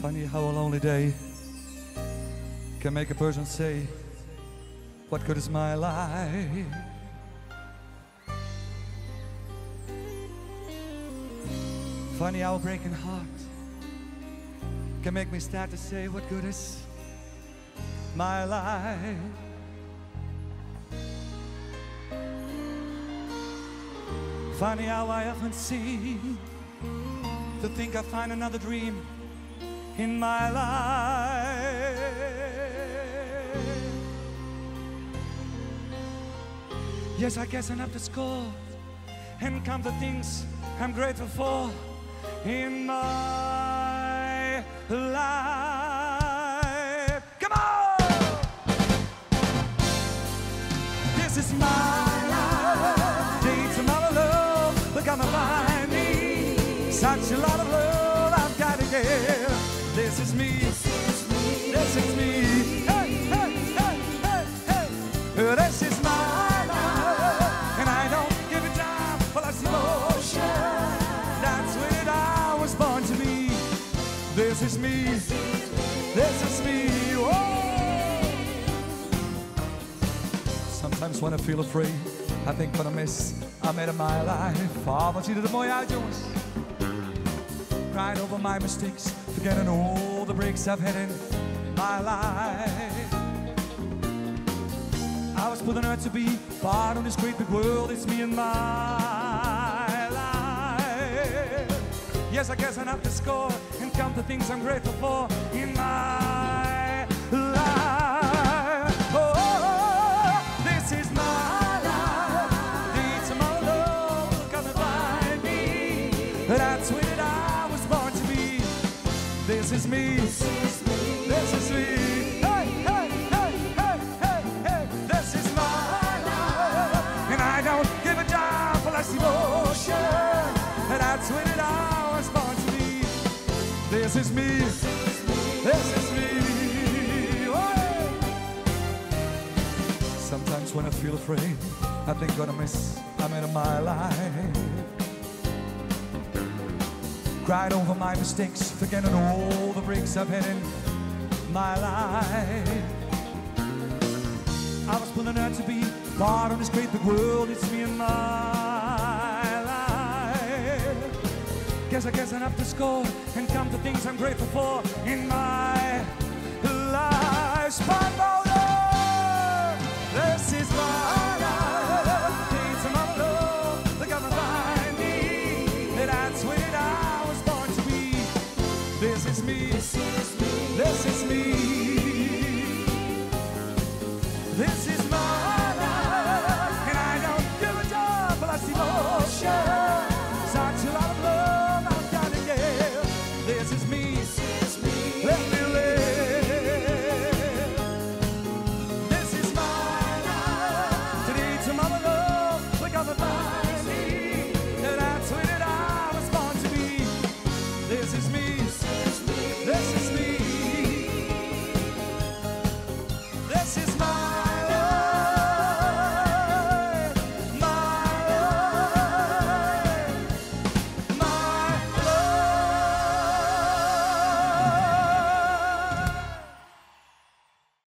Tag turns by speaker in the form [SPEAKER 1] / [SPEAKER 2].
[SPEAKER 1] Funny how a lonely day can make a person say, What good is my life? Funny how a breaking heart can make me start to say, What good is my life? Funny how I often see to think I find another dream in my life. Yes, I guess enough to score and count the things I'm grateful for in my life. Come on! This is my life. Of my love, they're gonna find me. Such a lot of love I've got to give. This is me. This is me. Hey, hey, hey, hey, hey. This is my life. And I don't give a damn for less emotion. That's when I was born to be. This is me. This is me. Whoa. Sometimes when I feel afraid, I think what I miss, I made in my life. Ah, wat ziet er mooi uit, jongens. Cried over my mistakes, forgetting all the breaks I've had in my life. I was put on earth to be part of this great big world. It's me and my life. Yes, I guess I have to score and count the things I'm grateful for in my This is me. This is me. Hey, hey, hey, hey, hey, hey. This is my life. And I don't give a damn for less emotion. That's when I was born to be. This is me. This is me. Oh, yeah. Sometimes when I feel afraid, I think what I miss, I made in my life. Cried over my mistakes, forgetting all the breaks I've had in my life. I was pulling out to be part of this great big world, it's me and my life. Guess I guess I'm up to score and come to things I'm grateful for in my life. Spot this is my life. Things I'm alone. Look, I'm me. That's what I me. This is me. This is me. This